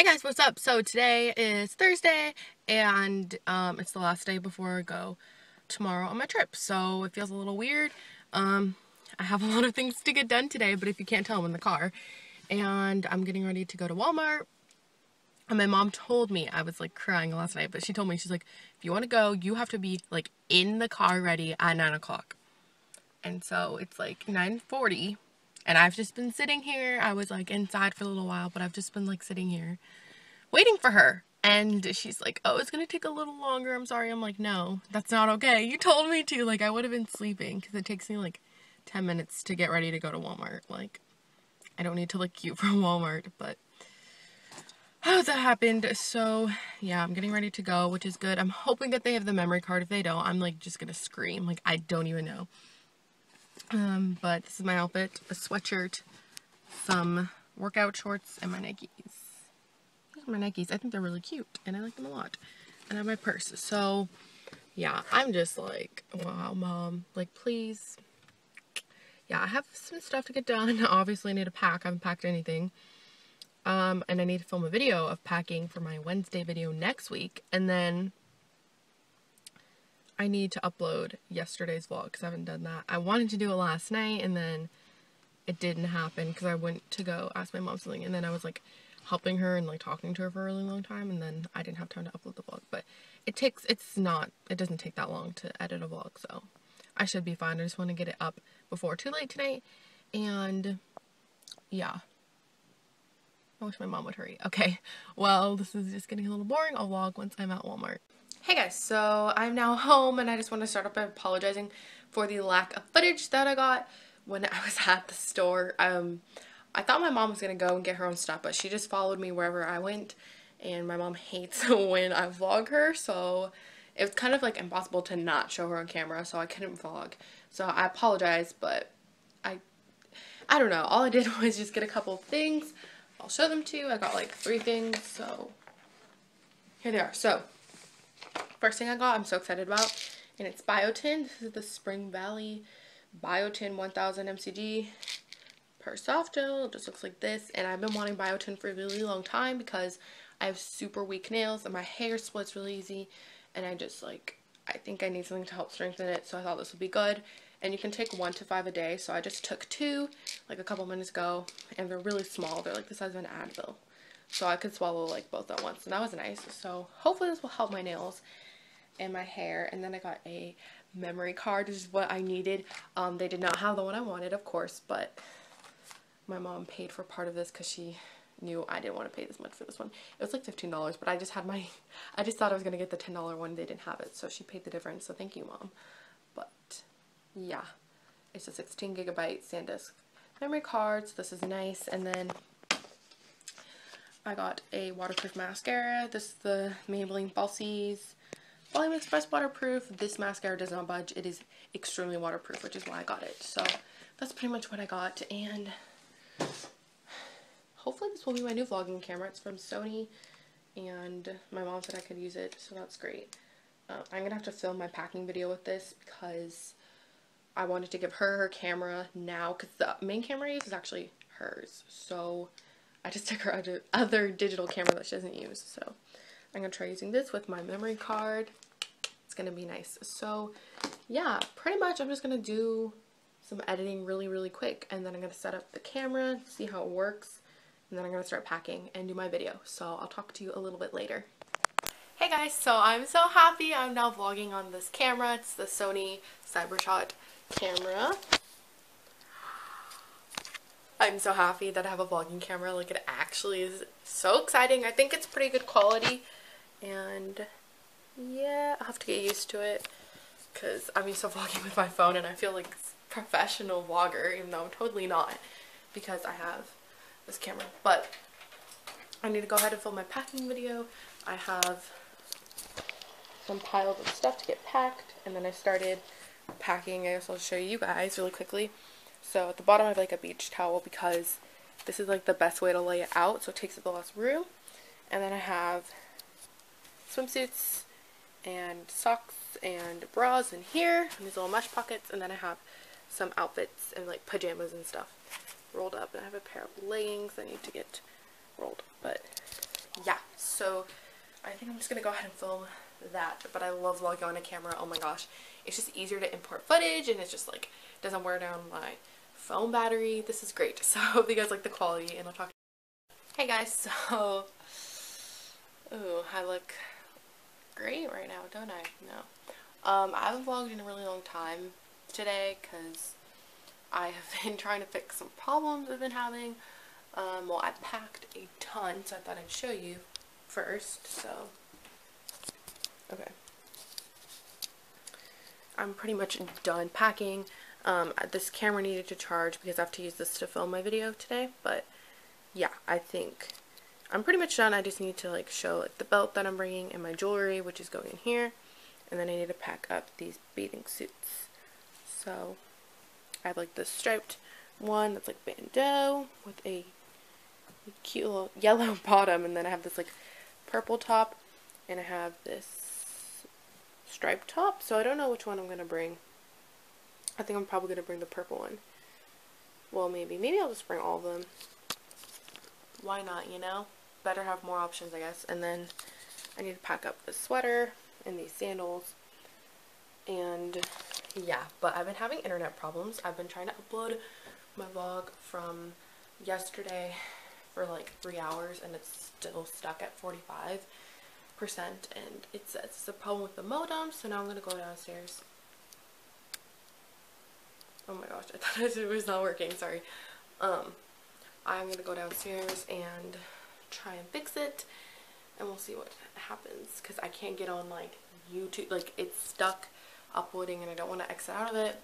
Hey guys, what's up? So today is Thursday and um, it's the last day before I go tomorrow on my trip. So it feels a little weird. Um, I have a lot of things to get done today, but if you can't tell, I'm in the car. And I'm getting ready to go to Walmart. And my mom told me, I was like crying last night, but she told me, she's like, if you want to go, you have to be like in the car ready at 9 o'clock. And so it's like 9.40 and I've just been sitting here. I was like inside for a little while, but I've just been like sitting here waiting for her. And she's like, oh, it's going to take a little longer. I'm sorry. I'm like, no, that's not okay. You told me to. Like, I would have been sleeping because it takes me like 10 minutes to get ready to go to Walmart. Like, I don't need to look cute for Walmart, but how oh, that happened. So, yeah, I'm getting ready to go, which is good. I'm hoping that they have the memory card. If they don't, I'm like just going to scream. Like, I don't even know. Um, but this is my outfit, a sweatshirt, some workout shorts, and my Nikes. These are my Nikes. I think they're really cute, and I like them a lot. And I have my purse. So, yeah, I'm just like, wow, mom. Like, please. Yeah, I have some stuff to get done. Obviously, I need to pack. I haven't packed anything. Um, and I need to film a video of packing for my Wednesday video next week. And then I need to upload yesterday's vlog because I haven't done that. I wanted to do it last night and then it didn't happen because I went to go ask my mom something and then I was like helping her and like talking to her for a really long time and then I didn't have time to upload the vlog. But it takes, it's not, it doesn't take that long to edit a vlog so I should be fine. I just want to get it up before too late tonight and yeah. I wish my mom would hurry. Okay, well, this is just getting a little boring. I'll vlog once I'm at Walmart. Hey guys, so I'm now home and I just want to start off by apologizing for the lack of footage that I got when I was at the store. Um, I thought my mom was going to go and get her own stuff, but she just followed me wherever I went and my mom hates when I vlog her, so it was kind of like impossible to not show her on camera, so I couldn't vlog. So I apologize, but I, I don't know. All I did was just get a couple things. I'll show them to you. I got like three things, so here they are. So First thing I got, I'm so excited about, and it's Biotin. This is the Spring Valley Biotin 1000 mcg per soft gel. It just looks like this, and I've been wanting Biotin for a really long time because I have super weak nails and my hair splits really easy, and I just like, I think I need something to help strengthen it, so I thought this would be good. And you can take one to five a day, so I just took two like a couple minutes ago, and they're really small. They're like the size of an Advil so I could swallow like both at once and that was nice so hopefully this will help my nails and my hair and then I got a memory card which is what I needed. Um, they did not have the one I wanted of course but my mom paid for part of this because she knew I didn't want to pay this much for this one. It was like $15 but I just had my I just thought I was gonna get the $10 one they didn't have it so she paid the difference so thank you mom. But yeah it's a 16 gigabyte SanDisk memory card so this is nice and then I got a waterproof mascara. This is the Maybelline Falsies Volume Express Waterproof. This mascara does not budge. It is extremely waterproof, which is why I got it. So that's pretty much what I got. And hopefully this will be my new vlogging camera. It's from Sony. And my mom said I could use it, so that's great. Uh, I'm going to have to film my packing video with this because I wanted to give her her camera now because the main camera I use is actually hers. So I just took her other, other digital camera that she doesn't use. So I'm going to try using this with my memory card. It's going to be nice. So yeah, pretty much I'm just going to do some editing really, really quick. And then I'm going to set up the camera, see how it works. And then I'm going to start packing and do my video. So I'll talk to you a little bit later. Hey guys, so I'm so happy I'm now vlogging on this camera. It's the Sony Cybershot camera. I'm so happy that I have a vlogging camera. Like it actually is so exciting. I think it's pretty good quality and yeah, I'll have to get used to it because I'm used to vlogging with my phone and I feel like professional vlogger even though I'm totally not because I have this camera. But I need to go ahead and film my packing video. I have some piles of stuff to get packed and then I started packing. I guess I'll show you guys really quickly. So at the bottom I have like a beach towel because this is like the best way to lay it out so it takes up the less room. And then I have swimsuits and socks and bras in here and these little mesh pockets and then I have some outfits and like pajamas and stuff rolled up and I have a pair of leggings I need to get rolled but yeah so I think I'm just to go ahead and film that. But I love vlogging on a camera. Oh my gosh. It's just easier to import footage and it's just like doesn't wear down my phone battery. This is great. So I hope you guys like the quality and I'll talk. Hey guys, so ooh, I look great right now, don't I? No. Um, I haven't vlogged in a really long time today because I have been trying to fix some problems I've been having. Um, well, I packed a ton, so I thought I'd show you first. So, okay. I'm pretty much done packing. Um, this camera needed to charge because I have to use this to film my video today, but yeah, I think I'm pretty much done. I just need to like show like the belt that I'm bringing and my jewelry, which is going in here, and then I need to pack up these bathing suits. So I have like this striped one that's like bandeau with a cute little yellow bottom, and then I have this like purple top, and I have this striped top. So I don't know which one I'm gonna bring. I think I'm probably going to bring the purple one. Well, maybe. Maybe I'll just bring all of them. Why not, you know? Better have more options, I guess. And then I need to pack up the sweater and these sandals. And yeah, but I've been having internet problems. I've been trying to upload my vlog from yesterday for like three hours and it's still stuck at 45% and it says it's a problem with the modem so now I'm to go downstairs Oh my gosh, I thought it was not working, sorry. Um, I'm to go downstairs and try and fix it and we'll see what happens because I can't get on like YouTube, like it's stuck uploading and I don't want to exit out of it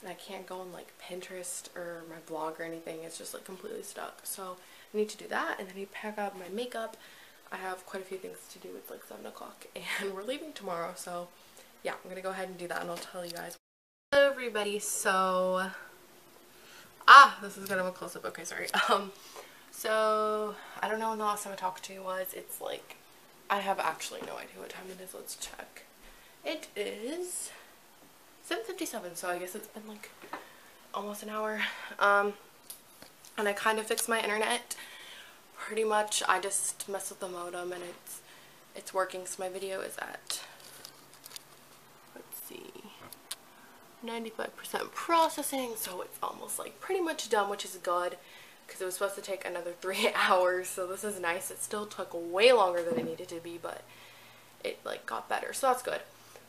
and I can't go on like Pinterest or my blog or anything, it's just like completely stuck. So I need to do that and then I need to pack up my makeup. I have quite a few things to do, it's like 7 o'clock and we're leaving tomorrow so yeah, I'm to go ahead and do that and I'll tell you guys Hello everybody, so, ah, this is kind of a close-up, okay, sorry. Um, so, I don't know when the last time I talked to you was, it's like, I have actually no idea what time it is, let's check. It is 7.57, so I guess it's been like almost an hour. Um, and I kind of fixed my internet, pretty much, I just messed with the modem and it's, it's working, so my video is at let's see. 95% processing, so it's almost like pretty much done, which is good because it was supposed to take another three hours, so this is nice. It still took way longer than it needed to be, but it like got better, so that's good.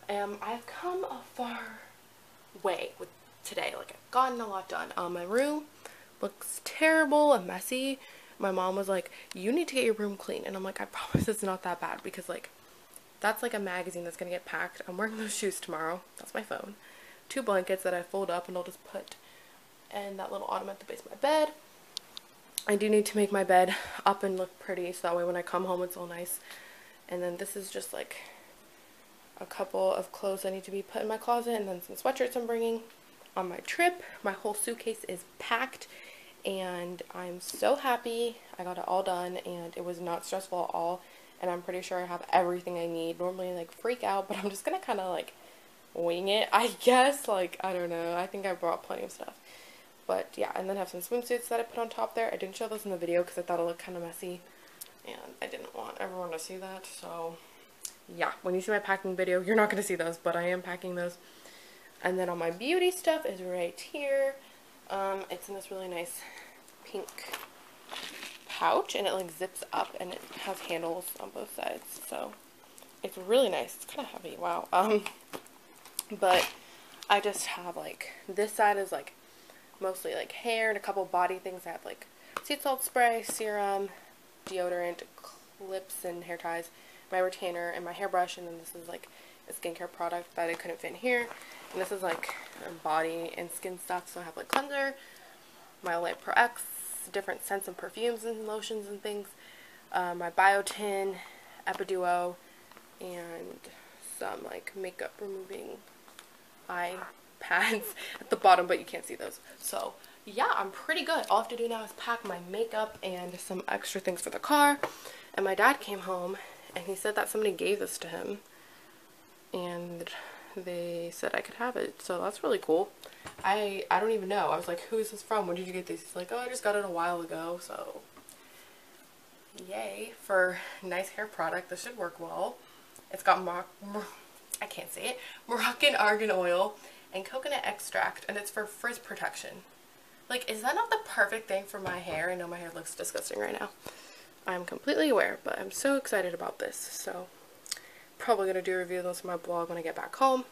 Um, I've come a far way with today. Like I've gotten a lot done. Um, my room looks terrible and messy. My mom was like, you need to get your room clean. And I'm like, I promise it's not that bad because like, that's like a magazine that's to get packed. I'm wearing those shoes tomorrow. That's my phone two blankets that I fold up and I'll just put in that little ottoman at the base of my bed. I do need to make my bed up and look pretty so that way when I come home it's all nice. And then this is just like a couple of clothes I need to be put in my closet and then some sweatshirts I'm bringing on my trip. My whole suitcase is packed and I'm so happy I got it all done and it was not stressful at all and I'm pretty sure I have everything I need. Normally like freak out but I'm just gonna kind of like wing it, I guess. Like, I don't know. I think I brought plenty of stuff. But yeah, and then have some swimsuits that I put on top there. I didn't show those in the video because I thought it looked kind of messy. And I didn't want everyone to see that. So yeah, when you see my packing video, you're not going to see those, but I am packing those. And then all my beauty stuff is right here. Um, it's in this really nice pink pouch and it like zips up and it has handles on both sides. So it's really nice. It's kind of heavy. Wow. Um, but I just have like, this side is like mostly like hair and a couple body things. I have like sea salt spray, serum, deodorant, clips and hair ties, my retainer and my hairbrush. And then this is like a skincare product that I couldn't fit in here. And this is like body and skin stuff. So I have like cleanser, my Olay Pro X, different scents and perfumes and lotions and things, uh, my biotin, Epiduo, and some like makeup removing eye pads at the bottom, but you can't see those. So yeah, I'm pretty good. All I have to do now is pack my makeup and some extra things for the car. And my dad came home and he said that somebody gave this to him. And they said I could have it. So that's really cool. I I don't even know. I was like, who is this from? When did you get this? He's like, oh, I just got it a while ago. So yay for nice hair product. This should work well. It's got, Mor I can't say it, Moroccan argan oil and coconut extract and it's for frizz protection. Like, is that not the perfect thing for my hair? I know my hair looks disgusting right now. I'm completely aware, but I'm so excited about this. So, probably going to do a review of this on my blog when I get back home.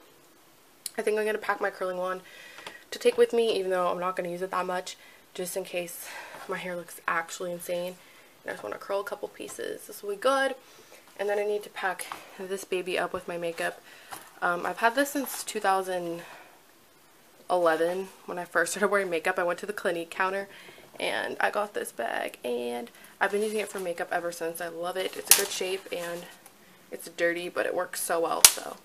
I think I'm going to pack my curling wand to take with me, even though I'm not going to use it that much, just in case my hair looks actually insane. And I just want to curl a couple pieces. This will be good. And then I need to pack this baby up with my makeup. Um, I've had this since 2011 when I first started wearing makeup. I went to the Clinique counter and I got this bag and I've been using it for makeup ever since. I love it. It's a good shape and it's dirty but it works so well so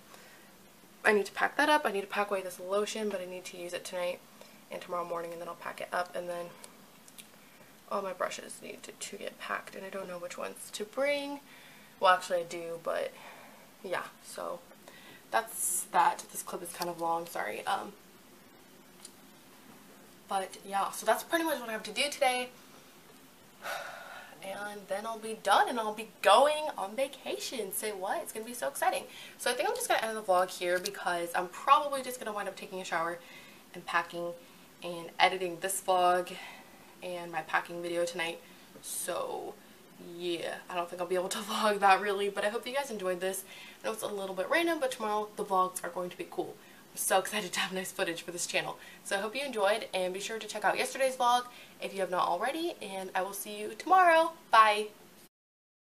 I need to pack that up. I need to pack away this lotion but I need to use it tonight and tomorrow morning and then I'll pack it up and then all my brushes need to, to get packed and I don't know which ones to bring. Well actually I do but yeah so that's that. This clip is kind of long, sorry. Um, but yeah, so that's pretty much what I have to do today and then I'll be done and I'll be going on vacation. Say what? It's going to be so exciting. So I think I'm just going to end the vlog here because I'm probably just going to wind up taking a shower and packing and editing this vlog and my packing video tonight. So yeah, I don't think I'll be able to vlog that really, but I hope you guys enjoyed this. I know it's a little bit random, but tomorrow the vlogs are going to be cool so excited to have nice footage for this channel. So I hope you enjoyed and be sure to check out yesterday's vlog if you have not already and I will see you tomorrow. Bye!